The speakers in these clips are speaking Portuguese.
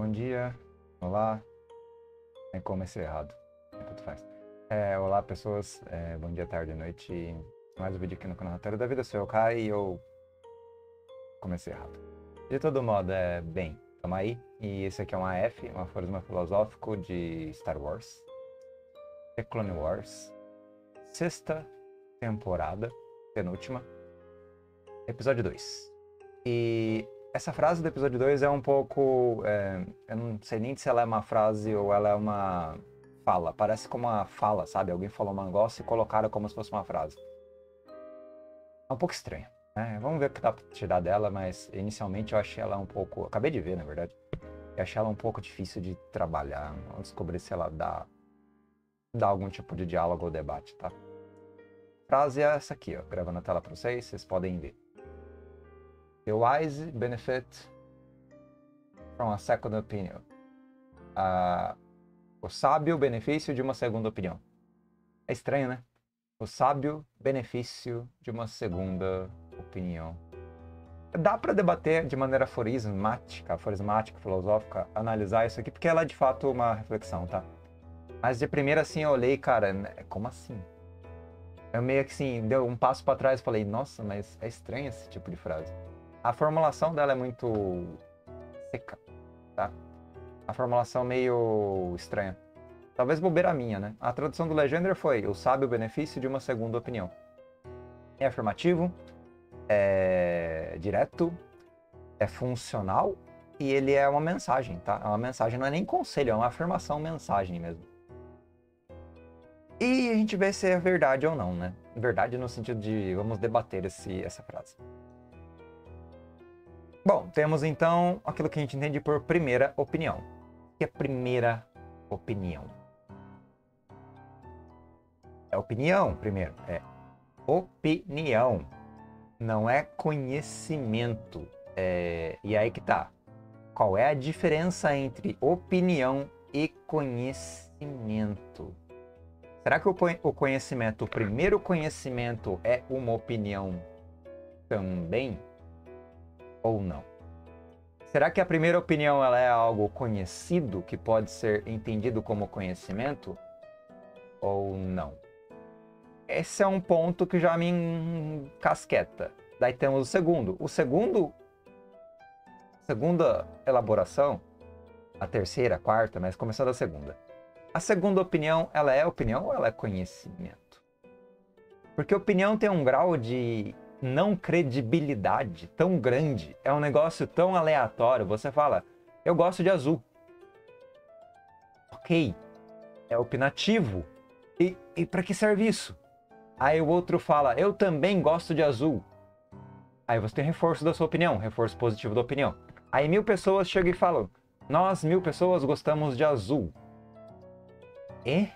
Bom dia, olá. É, comecei errado. É, tanto faz. É, olá, pessoas. É, bom dia, tarde, noite. Mais um vídeo aqui no canal Roteiro da Vida. Sou eu, Kai, e eu comecei errado. De todo modo, é bem, tamo aí. E esse aqui é um AF, um aforismo filosófico de Star Wars. The Clone Wars. Sexta temporada, penúltima. Episódio 2. E essa frase do episódio 2 é um pouco. É, eu não sei nem se ela é uma frase ou ela é uma fala. Parece como uma fala, sabe? Alguém falou um negócio e colocaram como se fosse uma frase. É um pouco estranho. Né? Vamos ver o que dá pra tirar dela, mas inicialmente eu achei ela um pouco. Acabei de ver, na verdade. Eu achei ela um pouco difícil de trabalhar. Vamos descobrir se ela dá, dá algum tipo de diálogo ou debate, tá? A frase é essa aqui, ó. Gravando a tela pra vocês, vocês podem ver. The wise benefit from a second opinion. Uh, o sábio benefício de uma segunda opinião. É estranho, né? O sábio benefício de uma segunda opinião. Dá para debater de maneira aforismática, aforismática, filosófica, analisar isso aqui, porque ela é de fato uma reflexão, tá? Mas de primeira assim eu olhei, cara, como assim? Eu meio que assim, deu um passo para trás e falei, nossa, mas é estranho esse tipo de frase. A formulação dela é muito seca, tá? A formulação meio estranha. Talvez bobeira minha, né? A tradução do Legendre foi o sábio benefício de uma segunda opinião. É afirmativo, é direto, é funcional e ele é uma mensagem, tá? É uma mensagem, não é nem conselho, é uma afirmação, mensagem mesmo. E a gente vê se é verdade ou não, né? Verdade no sentido de vamos debater esse, essa frase. Bom, temos então aquilo que a gente entende por primeira opinião. O que é primeira opinião? É opinião, primeiro. É opinião. Não é conhecimento. É... E aí que tá. Qual é a diferença entre opinião e conhecimento? Será que o conhecimento, o primeiro conhecimento, é uma opinião também? Ou não? Será que a primeira opinião ela é algo conhecido que pode ser entendido como conhecimento ou não? Esse é um ponto que já me casqueta. Daí temos o segundo. O segundo, segunda elaboração, a terceira, a quarta, mas começando a segunda. A segunda opinião, ela é opinião ou ela é conhecimento? Porque opinião tem um grau de não credibilidade tão grande, é um negócio tão aleatório. Você fala, eu gosto de azul. Ok, é opinativo. E, e para que serve isso? Aí o outro fala, eu também gosto de azul. Aí você tem reforço da sua opinião, reforço positivo da opinião. Aí mil pessoas chegam e falam, nós mil pessoas gostamos de azul. E?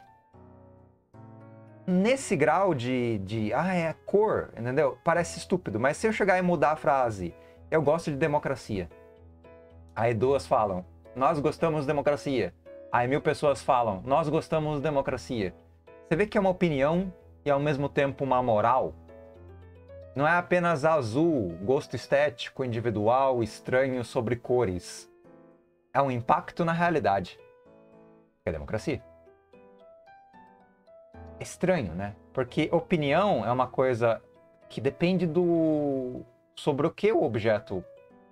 Nesse grau de, de ah, é a cor, entendeu? Parece estúpido, mas se eu chegar e mudar a frase, eu gosto de democracia. Aí duas falam, nós gostamos de democracia. Aí mil pessoas falam, nós gostamos de democracia. Você vê que é uma opinião e ao mesmo tempo uma moral. Não é apenas azul, gosto estético, individual, estranho sobre cores. É um impacto na realidade. É democracia estranho, né? Porque opinião é uma coisa que depende do sobre o que o objeto,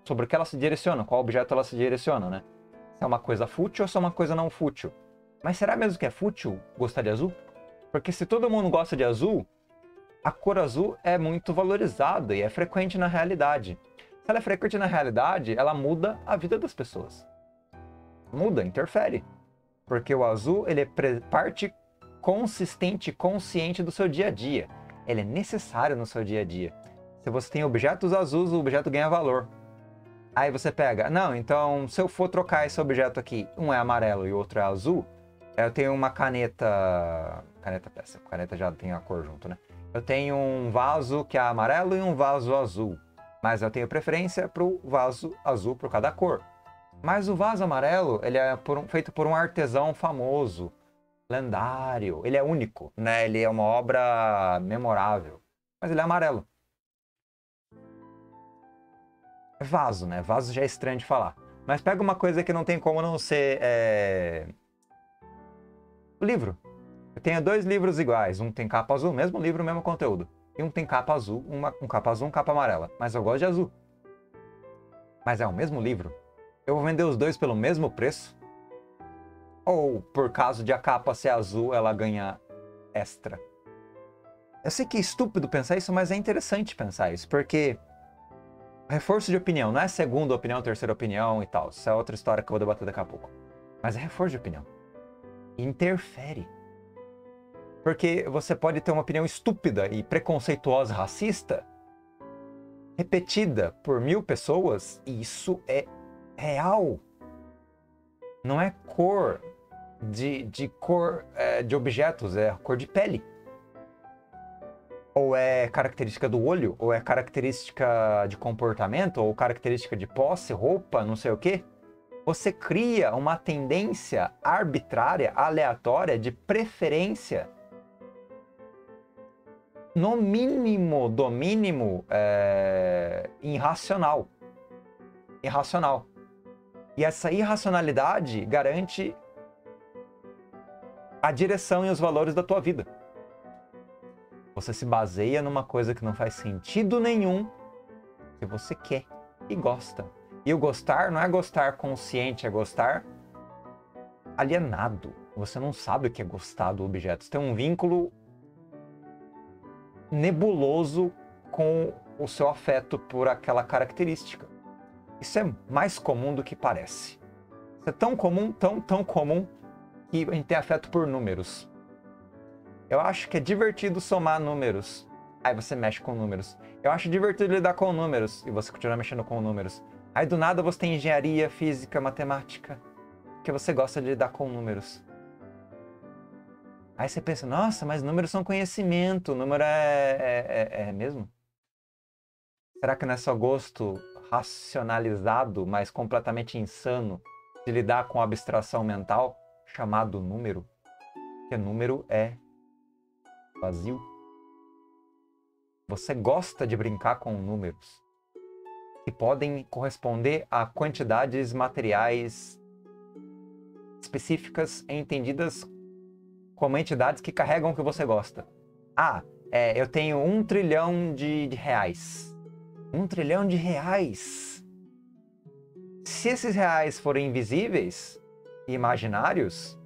sobre o que ela se direciona, qual objeto ela se direciona, né? Se é uma coisa fútil ou se é uma coisa não fútil. Mas será mesmo que é fútil gostar de azul? Porque se todo mundo gosta de azul, a cor azul é muito valorizada e é frequente na realidade. Se ela é frequente na realidade, ela muda a vida das pessoas. Muda, interfere. Porque o azul ele é parte consistente, consciente do seu dia a dia. Ele é necessário no seu dia a dia. Se você tem objetos azuis, o objeto ganha valor. Aí você pega, não, então se eu for trocar esse objeto aqui, um é amarelo e o outro é azul, eu tenho uma caneta. Caneta peça, caneta já tem a cor junto, né? Eu tenho um vaso que é amarelo e um vaso azul. Mas eu tenho preferência para o vaso azul por cada cor. Mas o vaso amarelo, ele é por um, feito por um artesão famoso lendário, ele é único, né? Ele é uma obra memorável, mas ele é amarelo. É vaso, né? Vaso já é estranho de falar. Mas pega uma coisa que não tem como não ser. É... O livro. Eu tenho dois livros iguais. Um tem capa azul, mesmo livro, mesmo conteúdo. E um tem capa azul, uma, um capa azul, um capa amarela. Mas eu gosto de azul. Mas é o mesmo livro. Eu vou vender os dois pelo mesmo preço? Ou por causa de a capa ser azul, ela ganha extra? Eu sei que é estúpido pensar isso, mas é interessante pensar isso, porque reforço de opinião não é segunda opinião, terceira opinião e tal. Isso é outra história que eu vou debater daqui a pouco. Mas é reforço de opinião. Interfere. Porque você pode ter uma opinião estúpida e preconceituosa, racista, repetida por mil pessoas, e isso é real. Não é cor de, de cor é, de objetos, é cor de pele. Ou é característica do olho, ou é característica de comportamento, ou característica de posse, roupa, não sei o quê. Você cria uma tendência arbitrária, aleatória, de preferência. No mínimo, do mínimo, é, irracional. Irracional. E essa irracionalidade garante a direção e os valores da tua vida. Você se baseia numa coisa que não faz sentido nenhum, que você quer e gosta. E o gostar não é gostar consciente, é gostar alienado. Você não sabe o que é gostar do objeto. Você tem um vínculo nebuloso com o seu afeto por aquela característica. Isso é mais comum do que parece. Isso é tão comum, tão, tão comum, que a gente tem afeto por números. Eu acho que é divertido somar números. Aí você mexe com números. Eu acho divertido lidar com números. E você continua mexendo com números. Aí do nada você tem engenharia, física, matemática. Que você gosta de lidar com números. Aí você pensa, nossa, mas números são conhecimento. Número é, é, é, é mesmo? Será que não é só gosto racionalizado, mas completamente insano de lidar com abstração mental chamado número, que número é vazio. Você gosta de brincar com números que podem corresponder a quantidades materiais específicas entendidas como entidades que carregam o que você gosta. Ah, é, eu tenho um trilhão de, de reais. Um trilhão de reais. Se esses reais forem invisíveis imaginários,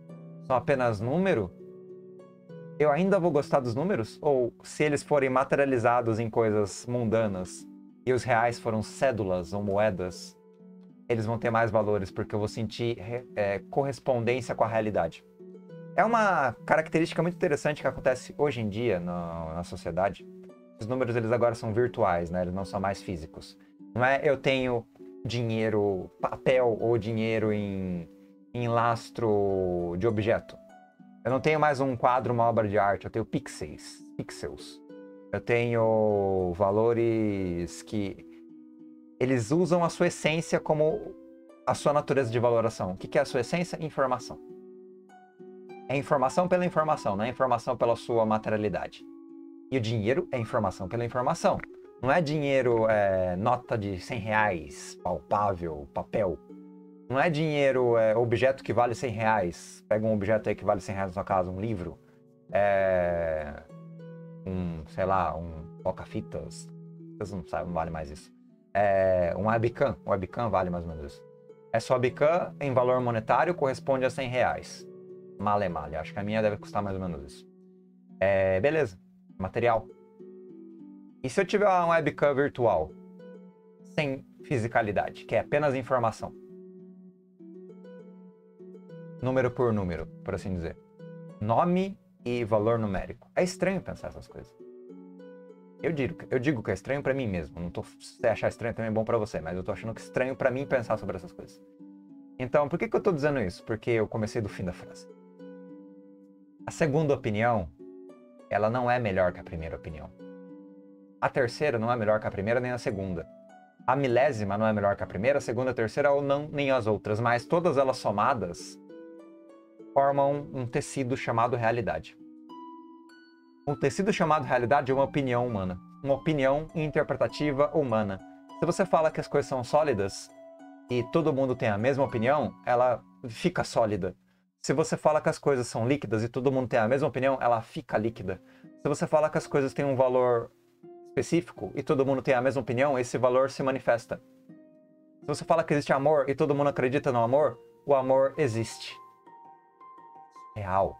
são apenas número, eu ainda vou gostar dos números? Ou se eles forem materializados em coisas mundanas e os reais foram cédulas ou moedas, eles vão ter mais valores porque eu vou sentir é, correspondência com a realidade. É uma característica muito interessante que acontece hoje em dia no, na sociedade os números eles agora são virtuais, né? Eles não são mais físicos. Não é eu tenho dinheiro papel ou dinheiro em, em lastro de objeto. Eu não tenho mais um quadro, uma obra de arte, eu tenho pixels, pixels. Eu tenho valores que eles usam a sua essência como a sua natureza de valoração. O que é a sua essência? Informação. É informação pela informação, não é informação pela sua materialidade. E o dinheiro é informação pela informação. Não é dinheiro, é, nota de 100 reais, palpável, papel. Não é dinheiro, é, objeto que vale 100 reais. Pega um objeto aí que vale 100 reais na sua casa, um livro. É, um, sei lá, um toca-fitas. Vocês não sabem, não vale mais isso. É, um webcam. Um webcam vale mais ou menos isso. Essa webcam, em valor monetário, corresponde a 100 reais. Male male. Acho que a minha deve custar mais ou menos isso. É, beleza material. E se eu tiver uma webcam virtual sem fisicalidade, que é apenas informação? Número por número, por assim dizer. Nome e valor numérico. É estranho pensar essas coisas. Eu digo, eu digo que é estranho para mim mesmo. Não tô, se achar estranho também é bom para você, mas eu tô achando que é estranho para mim pensar sobre essas coisas. Então, por que, que eu tô dizendo isso? Porque eu comecei do fim da frase. A segunda opinião ela não é melhor que a primeira opinião. A terceira não é melhor que a primeira nem a segunda. A milésima não é melhor que a primeira, a segunda, a terceira ou não nem as outras, mas todas elas somadas formam um tecido chamado realidade. Um tecido chamado realidade é uma opinião humana, uma opinião interpretativa humana. Se você fala que as coisas são sólidas, e todo mundo tem a mesma opinião, ela fica sólida. Se você fala que as coisas são líquidas e todo mundo tem a mesma opinião, ela fica líquida. Se você fala que as coisas têm um valor específico e todo mundo tem a mesma opinião, esse valor se manifesta. Se você fala que existe amor e todo mundo acredita no amor, o amor existe. Real.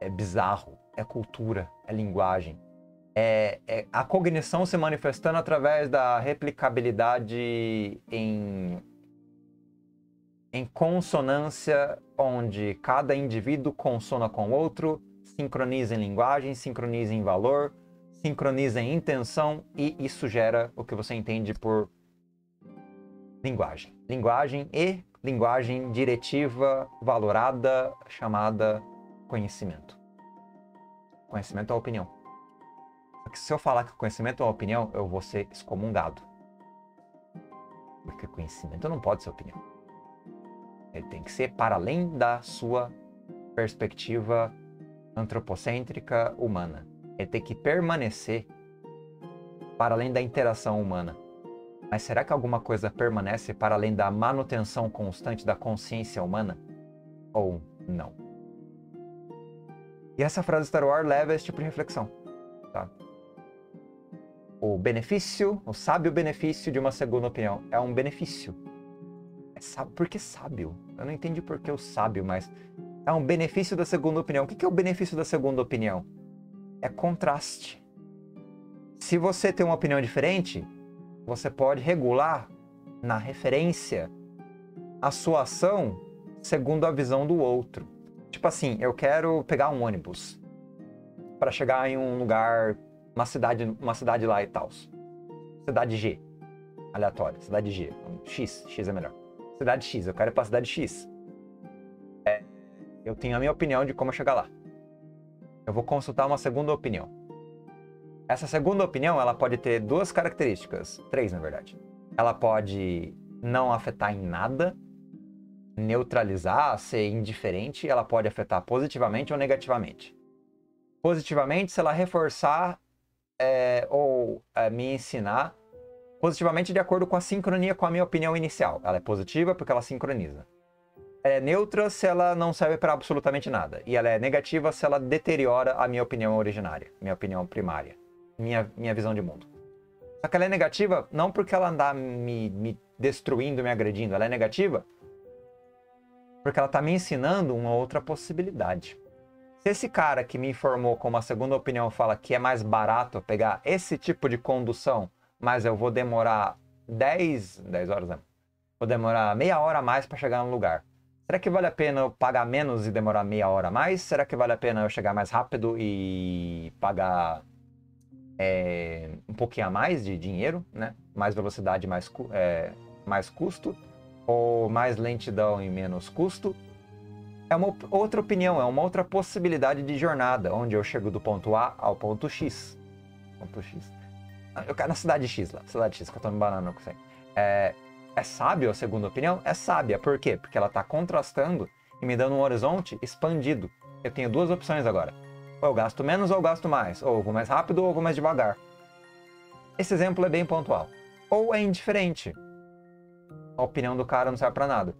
É bizarro. É cultura. É linguagem. É, é a cognição se manifestando através da replicabilidade em, em consonância, onde cada indivíduo consona com o outro, sincroniza em linguagem, sincroniza em valor, sincroniza em intenção e isso gera o que você entende por linguagem. Linguagem e linguagem diretiva valorada chamada conhecimento. Conhecimento é opinião. Porque se eu falar que conhecimento é opinião, eu vou ser excomungado. Porque conhecimento não pode ser opinião. Ele tem que ser para além da sua perspectiva antropocêntrica humana. Ele tem que permanecer para além da interação humana. Mas será que alguma coisa permanece para além da manutenção constante da consciência humana? Ou não? E essa frase Star Wars leva a esse tipo de reflexão. Tá? O benefício, o sábio benefício de uma segunda opinião é um benefício. É sábio, por que sábio? Eu não entendi por que o sábio, mas é um benefício da segunda opinião. O que é o benefício da segunda opinião? É contraste. Se você tem uma opinião diferente, você pode regular na referência a sua ação segundo a visão do outro. Tipo assim, eu quero pegar um ônibus para chegar em um lugar, uma cidade, uma cidade lá e tal. Cidade G, aleatória, cidade G, X, X é melhor. Cidade X, eu quero ir para cidade X. É, eu tenho a minha opinião de como chegar lá. Eu vou consultar uma segunda opinião. Essa segunda opinião, ela pode ter duas características, três na verdade. Ela pode não afetar em nada, neutralizar, ser indiferente, ela pode afetar positivamente ou negativamente. Positivamente, se ela reforçar é, ou é, me ensinar positivamente de acordo com a sincronia com a minha opinião inicial. Ela é positiva porque ela sincroniza. Ela é neutra se ela não serve para absolutamente nada. E ela é negativa se ela deteriora a minha opinião originária, minha opinião primária minha, minha visão de mundo. Só que ela é negativa não porque ela anda me, me destruindo, me agredindo. Ela é negativa porque ela está me ensinando uma outra possibilidade. Se esse cara que me informou com uma segunda opinião fala que é mais barato pegar esse tipo de condução, mas eu vou demorar 10, 10 horas, né? Vou demorar meia hora a mais para chegar no lugar. Será que vale a pena eu pagar menos e demorar meia hora a mais? Será que vale a pena eu chegar mais rápido e pagar é, um pouquinho a mais de dinheiro, né? Mais velocidade, mais, é, mais custo, ou mais lentidão e menos custo. É uma outra opinião, é uma outra possibilidade de jornada, onde eu chego do ponto A ao ponto X. Ponto X. Eu quero na cidade X lá, cidade X, que eu tô me banando com isso aí. É, é sábio a segunda opinião? É sábia. Por quê? Porque ela está contrastando e me dando um horizonte expandido. Eu tenho duas opções agora ou eu gasto menos ou eu gasto mais. Ou eu vou mais rápido ou eu vou mais devagar. Esse exemplo é bem pontual. Ou é indiferente. A opinião do cara não serve para nada.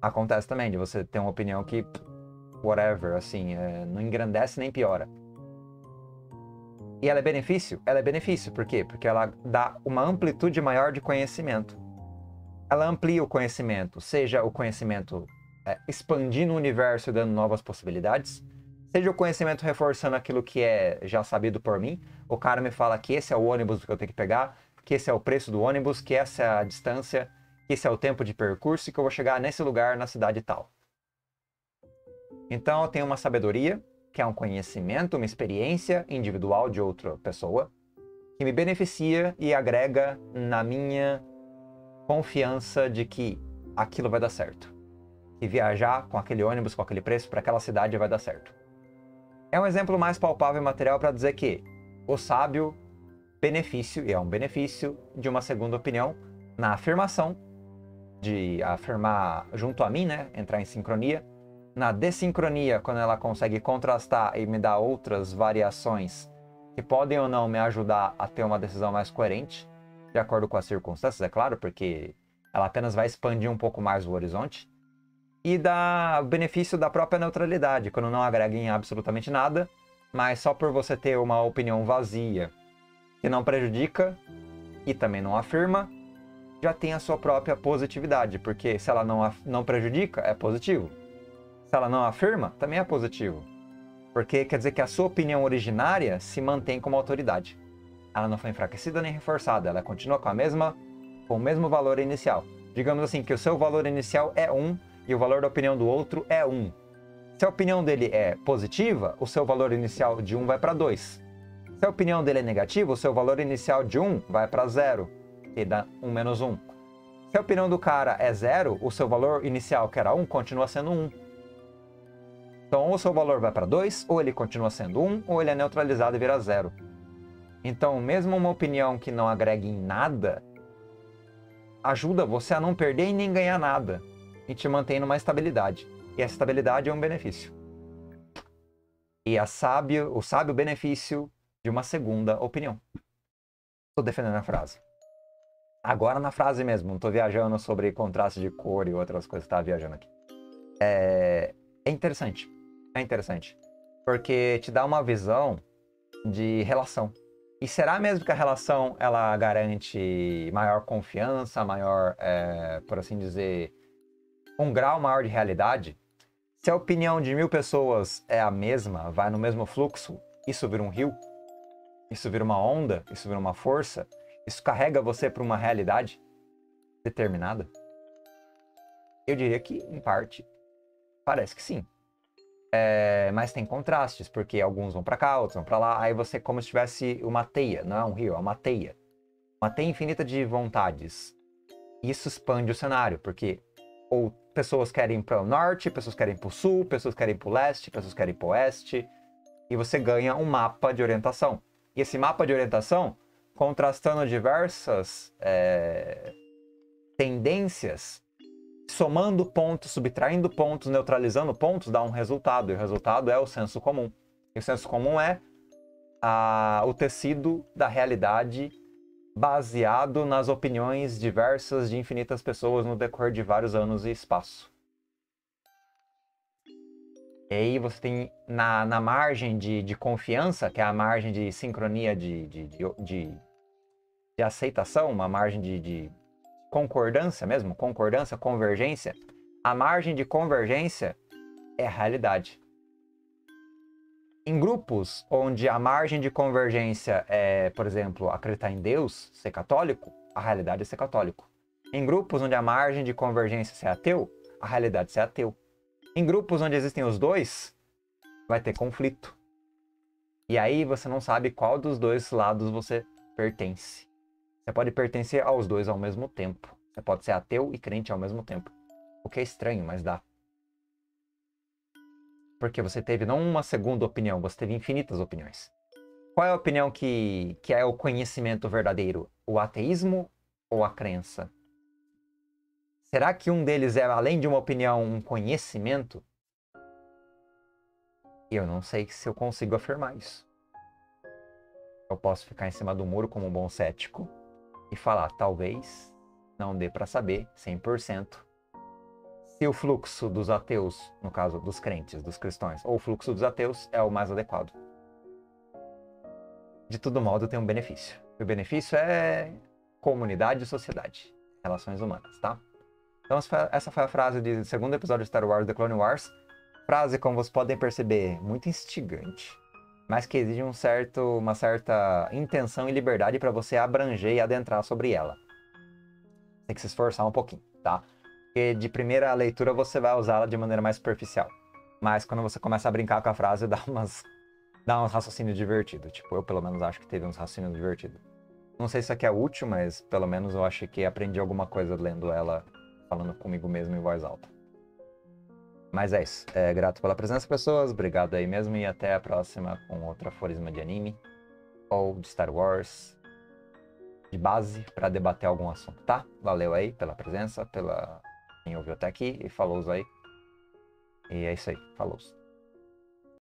Acontece também de você ter uma opinião que, whatever, assim, é, não engrandece nem piora. E ela é benefício? Ela é benefício, por quê? Porque ela dá uma amplitude maior de conhecimento. Ela amplia o conhecimento, seja o conhecimento é, expandindo o universo e dando novas possibilidades, Seja o conhecimento reforçando aquilo que é já sabido por mim, o cara me fala que esse é o ônibus que eu tenho que pegar, que esse é o preço do ônibus, que essa é a distância, que esse é o tempo de percurso e que eu vou chegar nesse lugar na cidade tal. Então eu tenho uma sabedoria, que é um conhecimento, uma experiência individual de outra pessoa, que me beneficia e agrega na minha confiança de que aquilo vai dar certo. E viajar com aquele ônibus, com aquele preço, para aquela cidade vai dar certo. É um exemplo mais palpável e material para dizer que o sábio benefício, e é um benefício de uma segunda opinião, na afirmação, de afirmar junto a mim, né? Entrar em sincronia. Na desincronia, quando ela consegue contrastar e me dar outras variações que podem ou não me ajudar a ter uma decisão mais coerente, de acordo com as circunstâncias, é claro, porque ela apenas vai expandir um pouco mais o horizonte. E dá benefício da própria neutralidade, quando não agrega em absolutamente nada, mas só por você ter uma opinião vazia que não prejudica e também não afirma, já tem a sua própria positividade, porque se ela não, não prejudica, é positivo. Se ela não afirma, também é positivo. Porque quer dizer que a sua opinião originária se mantém como autoridade. Ela não foi enfraquecida nem reforçada, ela continua com a mesma com o mesmo valor inicial. Digamos assim que o seu valor inicial é 1 e o valor da opinião do outro é 1. Se a opinião dele é positiva, o seu valor inicial de 1 vai para 2. Se a opinião dele é negativa, o seu valor inicial de 1 vai para 0 e dá 1 menos 1. Se a opinião do cara é 0, o seu valor inicial, que era 1, continua sendo 1. Então, ou o seu valor vai para 2, ou ele continua sendo 1, ou ele é neutralizado e vira 0. Então, mesmo uma opinião que não agregue em nada, ajuda você a não perder e nem ganhar nada, e te mantém numa estabilidade. E essa estabilidade é um benefício. E a sábio, o sábio benefício de uma segunda opinião. Estou defendendo a frase. Agora na frase mesmo, não estou viajando sobre contraste de cor e outras coisas, estava viajando aqui. É, é interessante, é interessante, porque te dá uma visão de relação. E será mesmo que a relação ela garante maior confiança, maior, é, por assim dizer, um grau maior de realidade? Se a opinião de mil pessoas é a mesma, vai no mesmo fluxo, isso vira um rio, isso vira uma onda, isso vira uma força, isso carrega você para uma realidade determinada? Eu diria que, em parte, parece que sim. É, mas tem contrastes, porque alguns vão para cá, outros vão para lá. Aí você, como se tivesse uma teia, não é um rio, é uma teia. Uma teia infinita de vontades. Isso expande o cenário, porque ou pessoas querem para o norte, pessoas querem para o sul, pessoas querem para o leste, pessoas querem para o oeste. E você ganha um mapa de orientação. E esse mapa de orientação contrastando diversas é, tendências, somando pontos, subtraindo pontos, neutralizando pontos, dá um resultado. E o resultado é o senso comum. E o senso comum é a, o tecido da realidade baseado nas opiniões diversas de infinitas pessoas no decorrer de vários anos e espaço. E aí você tem na, na margem de, de confiança, que é a margem de sincronia de, de, de, de, de aceitação, uma margem de, de concordância mesmo, concordância, convergência. A margem de convergência é a realidade. Em grupos onde a margem de convergência é, por exemplo, acreditar em Deus, ser católico, a realidade é ser católico. Em grupos onde a margem de convergência é ser ateu, a realidade é ser ateu. Em grupos onde existem os dois, vai ter conflito. E aí você não sabe qual dos dois lados você pertence. Você pode pertencer aos dois ao mesmo tempo. Você pode ser ateu e crente ao mesmo tempo. O que é estranho, mas dá. Porque você teve não uma segunda opinião, você teve infinitas opiniões. Qual é a opinião que, que é o conhecimento verdadeiro? O ateísmo ou a crença? Será que um deles é, além de uma opinião, um conhecimento? Eu não sei se eu consigo afirmar isso. Eu posso ficar em cima do muro como um bom cético e falar, talvez não dê para saber 100% se o fluxo dos ateus, no caso dos crentes, dos cristãos, ou o fluxo dos ateus é o mais adequado. De todo modo, tem um benefício. O benefício é comunidade e sociedade, relações humanas, tá? Então essa foi a frase do segundo episódio de Star Wars The Clone Wars. Frase, como vocês podem perceber, muito instigante, mas que exige um certo, uma certa intenção e liberdade para você abranger e adentrar sobre ela. Tem que se esforçar um pouquinho, tá? Porque de primeira leitura você vai usá-la de maneira mais superficial. Mas quando você começa a brincar com a frase, dá umas dá um raciocínio divertido. Tipo, eu pelo menos acho que teve uns raciocínios divertidos. Não sei se aqui é útil, mas pelo menos eu acho que aprendi alguma coisa lendo ela falando comigo mesmo em voz alta. Mas é isso. É, grato pela presença, pessoas. Obrigado aí mesmo e até a próxima com outro aforisma de anime ou de Star Wars de base para debater algum assunto, tá? Valeu aí pela presença, pela quem ouviu até aqui e falou aí. E é isso aí. Falou.